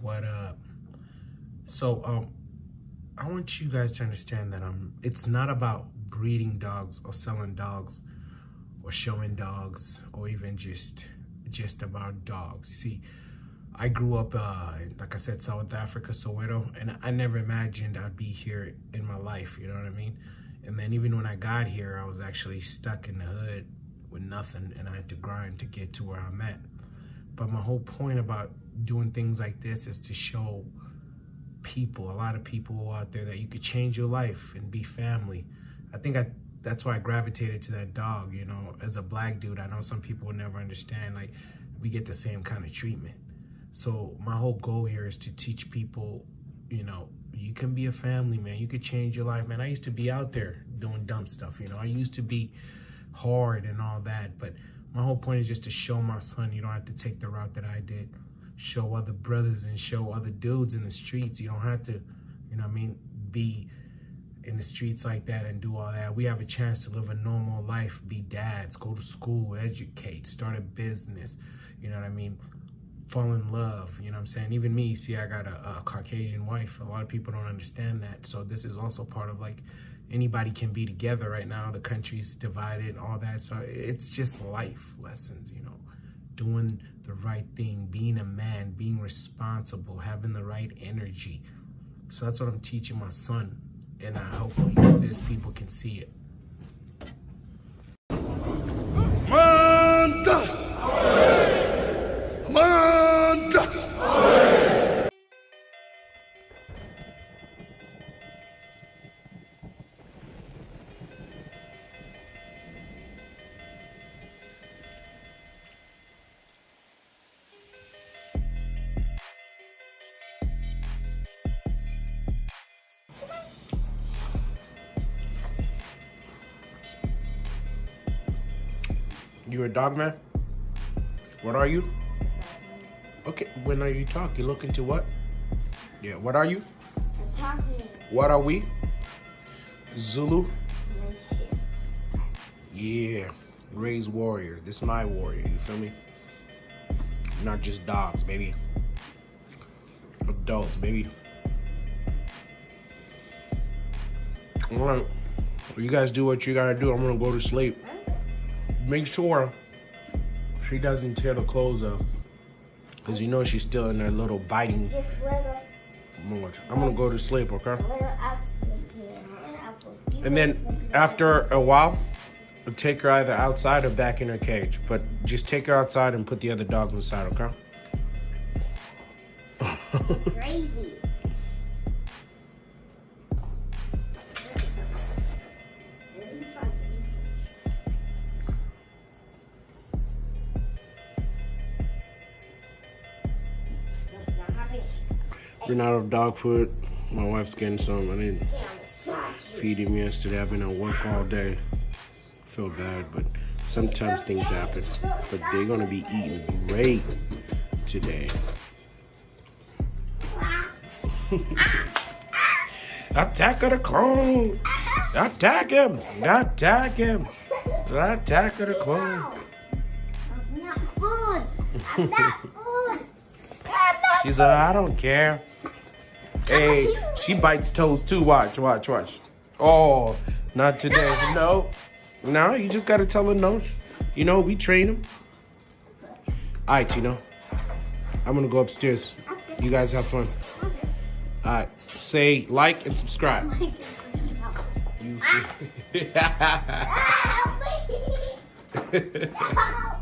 What up? So, um, I want you guys to understand that um, it's not about breeding dogs or selling dogs or showing dogs or even just just about dogs. You see, I grew up, uh, like I said, South Africa, Soweto, and I never imagined I'd be here in my life, you know what I mean? And then even when I got here, I was actually stuck in the hood with nothing and I had to grind to get to where I'm at. But my whole point about doing things like this is to show people, a lot of people out there that you could change your life and be family. I think I that's why I gravitated to that dog, you know, as a black dude. I know some people will never understand, like, we get the same kind of treatment. So my whole goal here is to teach people, you know, you can be a family, man. You could change your life, man. I used to be out there doing dumb stuff, you know. I used to be hard and all that, but my whole point is just to show my son you don't have to take the route that I did. Show other brothers and show other dudes in the streets. You don't have to, you know I mean, be in the streets like that and do all that. We have a chance to live a normal life, be dads, go to school, educate, start a business, you know what I mean? Fall in love, you know what I'm saying? Even me, see, I got a, a Caucasian wife. A lot of people don't understand that. So this is also part of like, anybody can be together right now. The country's divided, and all that. So it's just life lessons, you know, doing the right thing, being a man, being responsible, having the right energy. So that's what I'm teaching my son. And I hopefully this people can see it. You a dog man? What are you? Okay, when are you talking? You looking to what? Yeah, what are you? I'm talking. What are we? Zulu? Yeah, raise warrior. This is my warrior, you feel me? Not just dogs, baby. Adults, baby. All right, you guys do what you gotta do. I'm gonna go to sleep make sure she doesn't tear the clothes up. Because you know she's still in there little biting. I'm gonna go to sleep, okay? And then after a while, take her either outside or back in her cage. But just take her outside and put the other dogs inside, okay? Crazy. Been out of dog food. My wife's getting some. I didn't feed him yesterday. I've been at work all day. Feel bad, but sometimes things happen. But they're gonna be eating great today. Attack of the clone! Attack him! Attack him! Attack of the clone! Not food. Not food. She's like, I don't care. Hey, she bites toes too. Watch, watch, watch. Oh, not today. No, no, you just gotta tell her no. You know, we train them. All right, Tino. I'm gonna go upstairs. You guys have fun. All right, say like and subscribe. You see.